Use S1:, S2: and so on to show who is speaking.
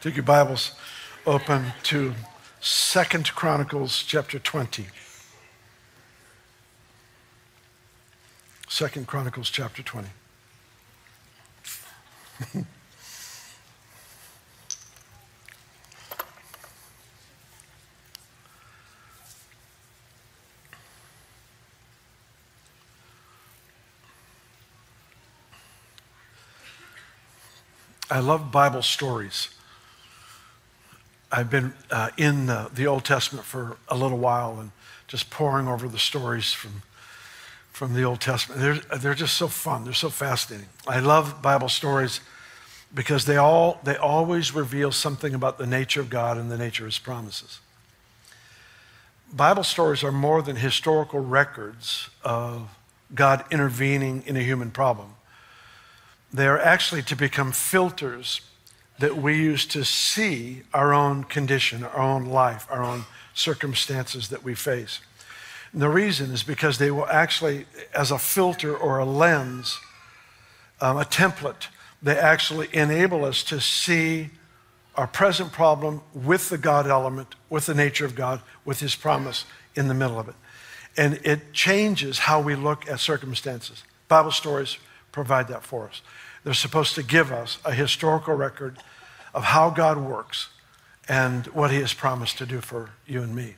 S1: Take your Bibles open to Second Chronicles chapter 20. Second Chronicles chapter 20. I love Bible stories. I've been uh, in uh, the Old Testament for a little while and just poring over the stories from, from the Old Testament. They're, they're just so fun. They're so fascinating. I love Bible stories because they, all, they always reveal something about the nature of God and the nature of His promises. Bible stories are more than historical records of God intervening in a human problem. They are actually to become filters that we use to see our own condition, our own life, our own circumstances that we face. And the reason is because they will actually, as a filter or a lens, um, a template, they actually enable us to see our present problem with the God element, with the nature of God, with His promise in the middle of it. And it changes how we look at circumstances. Bible stories provide that for us. They're supposed to give us a historical record of how God works and what He has promised to do for you and me.